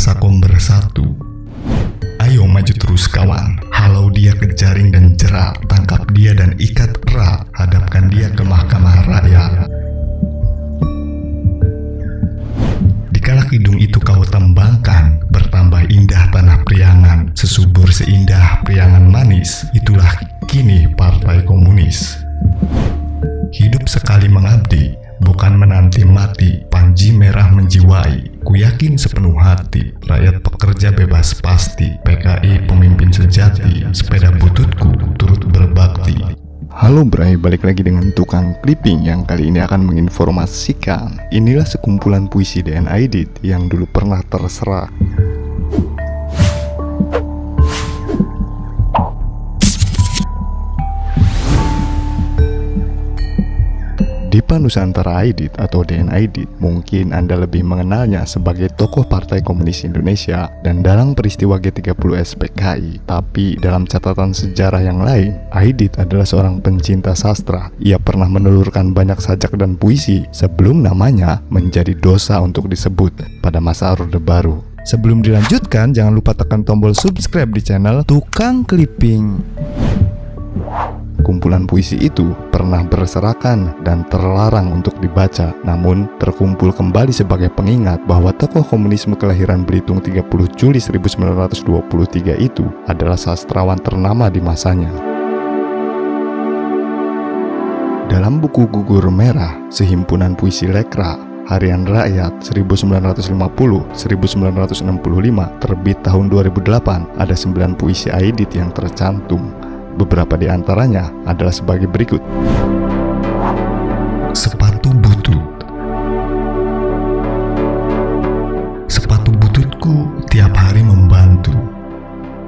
Sakom bersatu. Ayo maju terus kawan, halau dia ke jaring dan jerat, tangkap dia dan ikat erat, hadapkan dia ke mahkamah rakyat. Dikala hidung itu kau tembangkan, bertambah indah tanah priangan, sesubur seindah priangan manis, itulah kini Partai Komunis. Hidup sekali mengabdi, bukan menanti mati, panji merah menjiwai, ku yakin sepenuh hati, rakyat pekerja bebas pasti, PKI pemimpin sejati, sepeda bututku turut berbakti. Halo Bray, balik lagi dengan tukang clipping yang kali ini akan menginformasikan Inilah sekumpulan puisi DN Aidit yang dulu pernah terserah Dipa Nusantara Aidit atau DN Aidit mungkin Anda lebih mengenalnya sebagai tokoh Partai Komunis Indonesia dan dalam peristiwa G30 SPKI. Tapi dalam catatan sejarah yang lain, Aidit adalah seorang pencinta sastra. Ia pernah menelurkan banyak sajak dan puisi sebelum namanya menjadi dosa untuk disebut pada masa Orde Baru. Sebelum dilanjutkan, jangan lupa tekan tombol subscribe di channel Tukang Clipping. Kumpulan puisi itu pernah berserakan dan terlarang untuk dibaca, namun terkumpul kembali sebagai pengingat bahwa tokoh komunisme kelahiran Belitung 30 Juli 1923 itu adalah sastrawan ternama di masanya. Dalam buku Gugur Merah, Sehimpunan Puisi Lekra, Harian Rakyat 1950-1965 terbit tahun 2008 ada 9 puisi Aidit yang tercantum Beberapa di antaranya adalah sebagai berikut. Sepatu butut. Sepatu bututku tiap hari membantu.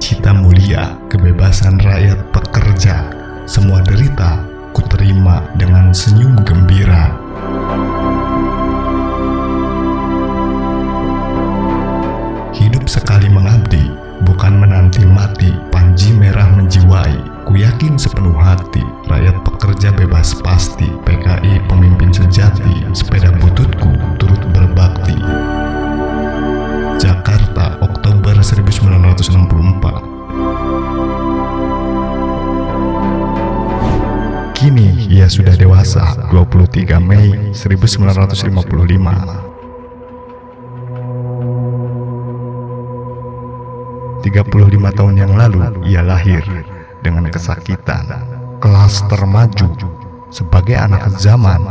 Cita mulia, kebebasan rakyat pekerja Semua derita ku terima dengan senyum gembira yakin sepenuh hati, rakyat pekerja bebas pasti, PKI pemimpin sejati, sepeda bututku turut berbakti. Jakarta, Oktober 1964 Kini ia sudah dewasa, 23 Mei 1955. 35 tahun yang lalu ia lahir dengan kesakitan, kelas termaju sebagai anak zaman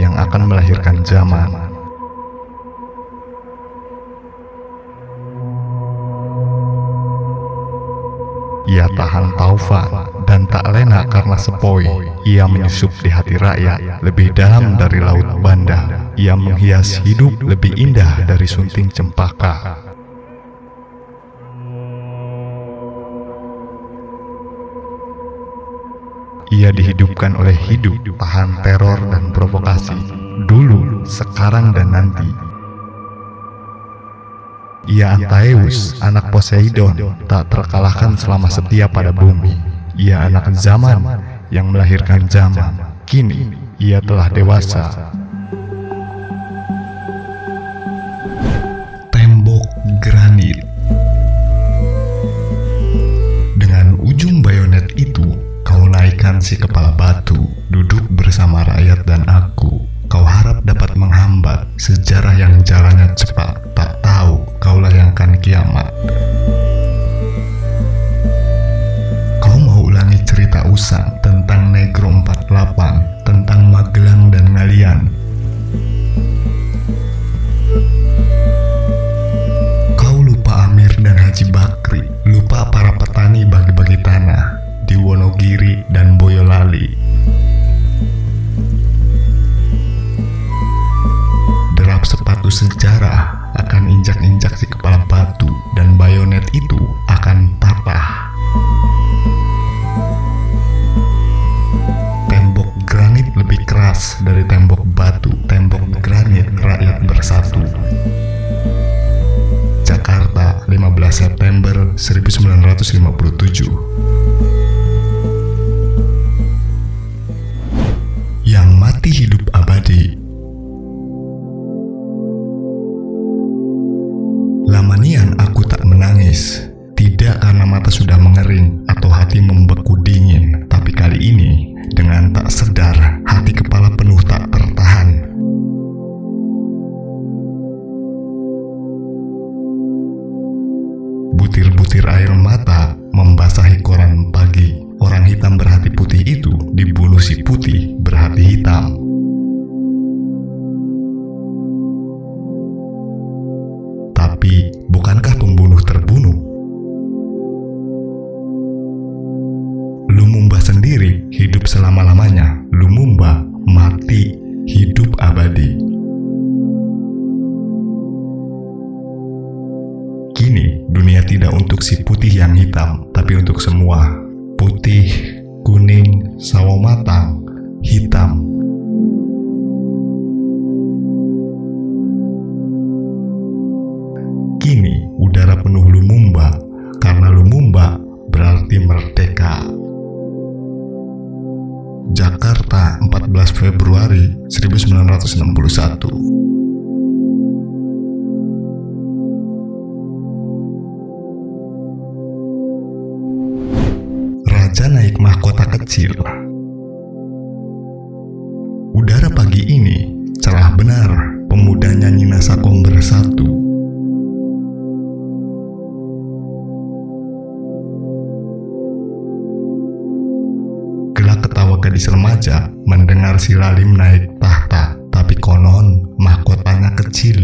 yang akan melahirkan zaman. Ia tahan taufan dan tak lena karena sepoi. Ia menyusup di hati rakyat lebih dalam dari laut banda. Ia menghias hidup lebih indah dari sunting cempaka. Ia dihidupkan oleh hidup, tahan teror dan provokasi, dulu, sekarang, dan nanti. Ia Antaeus, anak Poseidon, tak terkalahkan selama setia pada bumi. Ia anak zaman yang melahirkan zaman. Kini, ia telah dewasa. Naikkan si kepala batu, duduk bersama rakyat dan aku. Kau harap dapat menghambat sejarah yang jalannya cepat, tak tahu kaulah yang kiamat. Kau mau ulangi cerita usang tentang Negro 48, tentang Magelang dan Ngalian. Kau lupa Amir dan Haji Bakri, lupa para petani bagi-bagi tanah di Wonogiri dan Boyolali. Derap sepatu sejarah akan injak-injak si kepala batu dan bayonet itu akan patah. Tembok granit lebih keras dari tembok batu. Tembok granit rakyat bersatu. Jakarta, 15 September 1957. Kewangian aku tak menangis. Tidak karena mata sudah mengering atau hati membeku dingin, tapi kali ini dengan tak sedar hati kepala penuh tak tertahan. Butir-butir air mata membasahi koran pagi. Orang hitam berhati putih itu dibunuh si putih berhati hitam. Hidup selama-lamanya. Lumumba mati, hidup abadi. Kini dunia tidak untuk si putih yang hitam, tapi untuk semua. Putih, kuning, sawo matang, hitam. Kini udara penuh Lumumba, karena Lumumba berarti merdeka. 14 Februari 1961. Raja naik mahkota kecil. Udara pagi ini cerah benar. Pemuda nyanyi Nasakom bersatu. Gadis remaja mendengar si Lalim naik tahta, tapi konon mahkotanya kecil.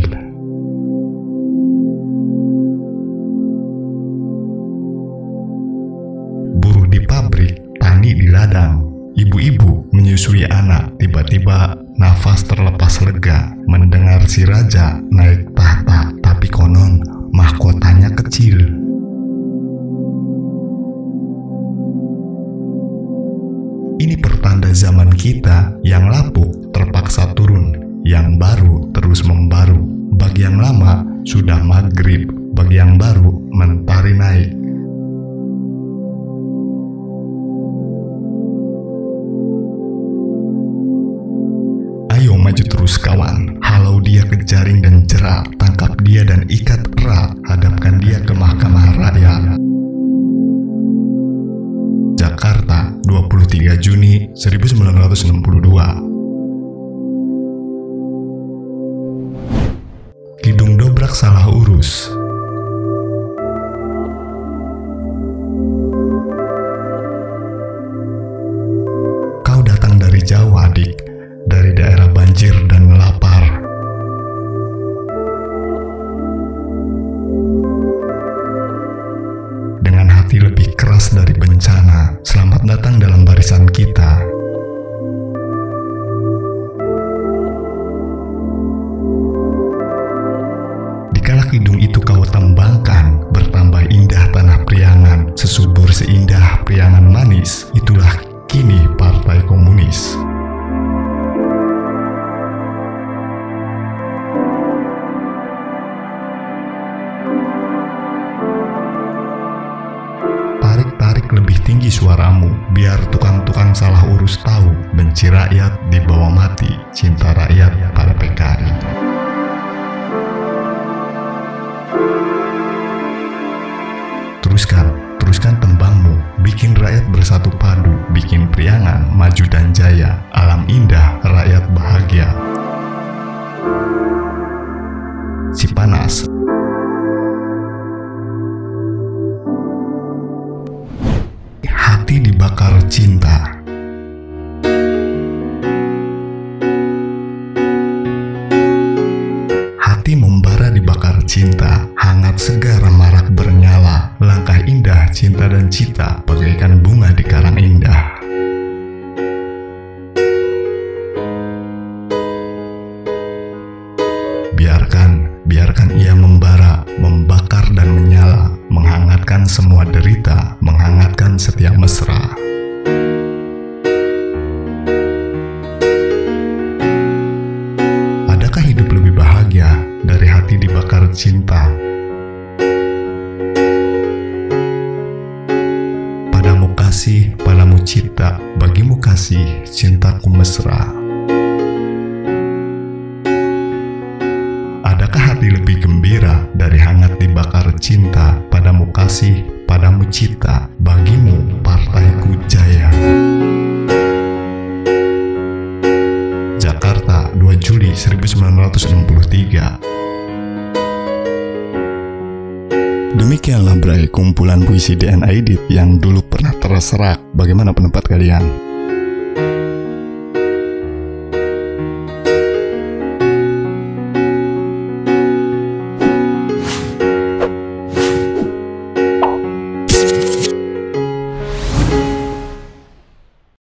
Buruh di pabrik, tani di ladang, ibu-ibu menyusui anak, tiba-tiba nafas terlepas lega mendengar si raja naik tahta, tapi konon mahkotanya kecil. Kita yang lapuk terpaksa turun, yang baru terus membaru. Bagi yang lama sudah maghrib, bagi yang baru mentari Juni 1962. Hidung dobrak salah urus. Seindah priangan manis, itulah kini Partai Komunis. Tarik-tarik lebih tinggi suaramu, biar tukang-tukang salah urus tahu, benci rakyat dibawa mati, cinta rakyat pada PKI. Teruskan, teruskan tembangmu, bikin rakyat bersatu padu, bikin priangan maju dan jaya, alam indah, rakyat bahagia. Si panas, hati dibakar cinta. Cinta dan cita, bagaikan bunga di karang indah. Biarkan, biarkan ia membara, membakar dan menyala, menghangatkan semua derita, menghangatkan setiap mesra. Hati lebih gembira dari hangat dibakar cinta padamu kasih, padamu cita, bagimu partaiku jaya. Jakarta, 2 Juli 1963 Demikianlah Bray kumpulan puisi DNA Edit yang dulu pernah terserak. Bagaimana pendapat kalian?